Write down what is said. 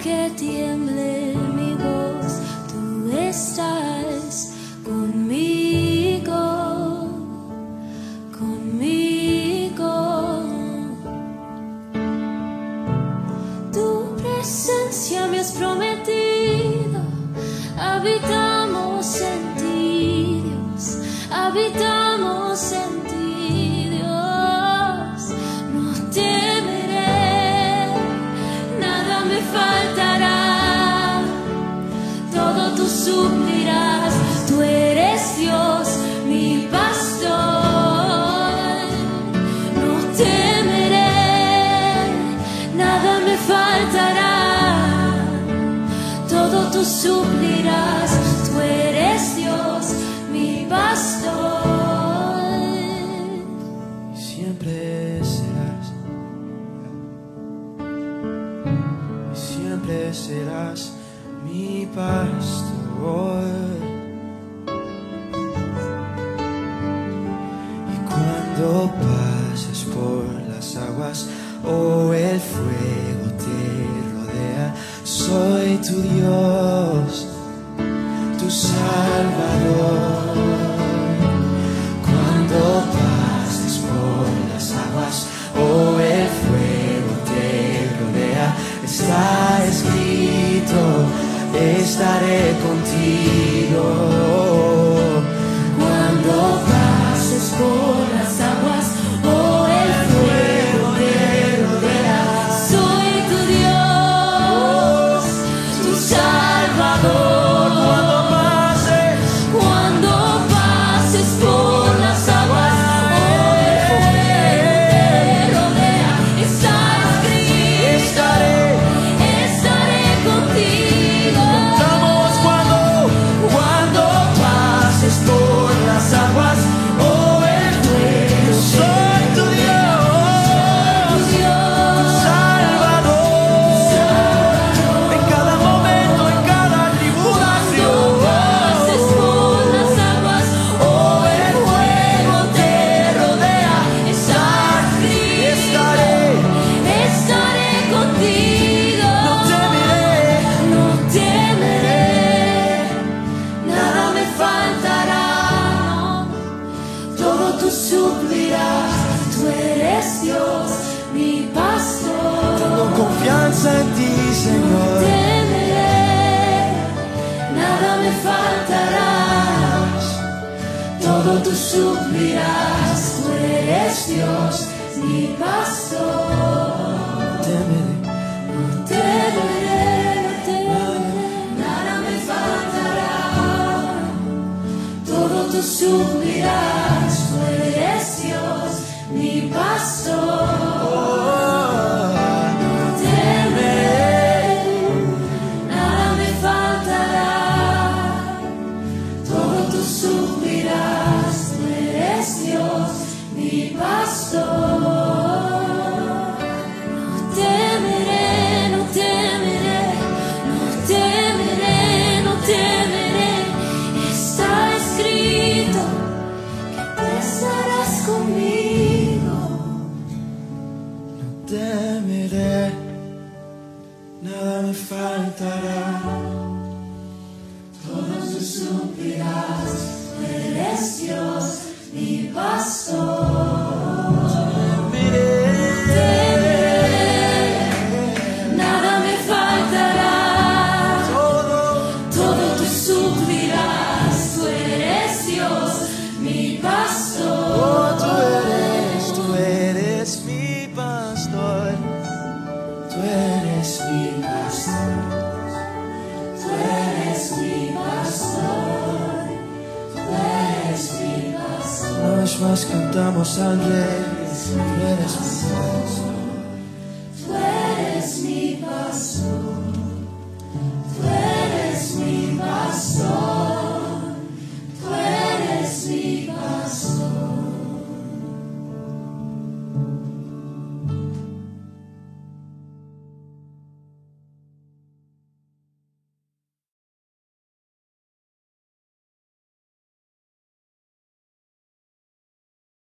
aunque tiemble mi voz, tú estás conmigo, conmigo. Tu presencia me has prometido, habitamos en ti, Dios, habitamos. suplirás, tú eres Dios, mi pastor. Siempre serás, siempre serás mi pastor. Y cuando pasas por las aguas o oh, el fuego, soy tu Dios, tu Salvador. Cuando pases por las aguas o el fuego te rodea, está escrito, estaré contigo. todo tú suplirás, tú eres Dios, mi pastor. Temeré, no temeré, nada me faltará, todo tú suplirás, tú eres Dios, mi pastor. conmigo, no temeré, nada me faltará, Todos se suplirá, eres Dios, mi pastor. Más cantamos al Rey, eres mi Dios.